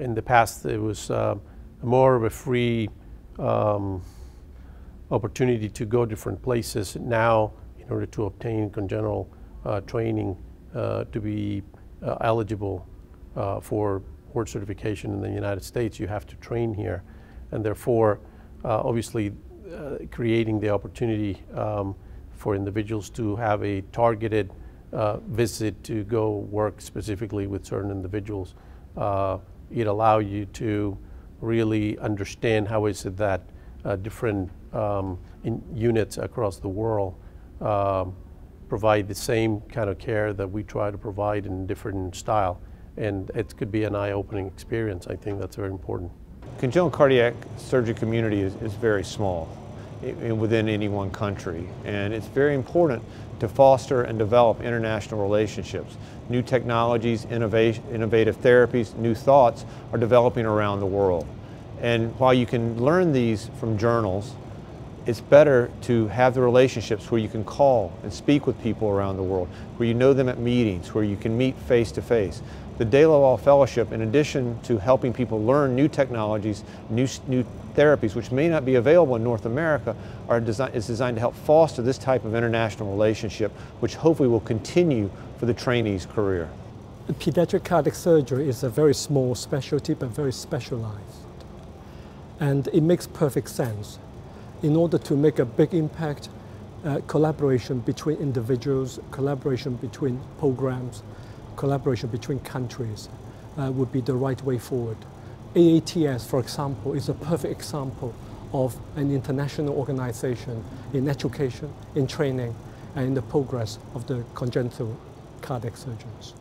in the past, it was uh, more of a free um, opportunity to go different places. Now, in order to obtain congenital uh, training uh, to be uh, eligible uh, for board certification in the United States, you have to train here. And therefore, uh, obviously, uh, creating the opportunity um, for individuals to have a targeted visit to go work specifically with certain individuals, it allow you to really understand how is it that different um, units across the world um, provide the same kind of care that we try to provide in different style. And it could be an eye-opening experience. I think that's very important. Congenital cardiac surgery community is, is very small within any one country. And it's very important to foster and develop international relationships. New technologies, innovative therapies, new thoughts are developing around the world. And while you can learn these from journals it's better to have the relationships where you can call and speak with people around the world, where you know them at meetings, where you can meet face to face. The De La Leval Fellowship, in addition to helping people learn new technologies, new, new therapies, which may not be available in North America, are design, is designed to help foster this type of international relationship, which hopefully will continue for the trainee's career. Pediatric cardiac surgery is a very small specialty, but very specialized. And it makes perfect sense in order to make a big impact, uh, collaboration between individuals, collaboration between programs, collaboration between countries uh, would be the right way forward. AATS, for example, is a perfect example of an international organization in education, in training, and in the progress of the congenital cardiac surgeons.